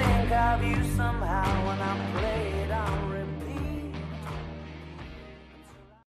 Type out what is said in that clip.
think of you somehow when I'm.